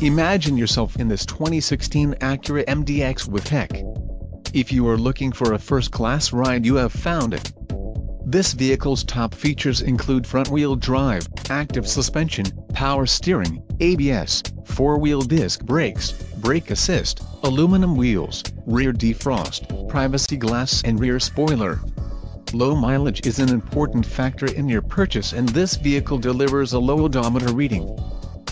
Imagine yourself in this 2016 Acura MDX with tech. If you are looking for a first-class ride you have found it. This vehicle's top features include front-wheel drive, active suspension, power steering, ABS, four-wheel disc brakes, brake assist, aluminum wheels, rear defrost, privacy glass and rear spoiler. Low mileage is an important factor in your purchase and this vehicle delivers a low odometer reading.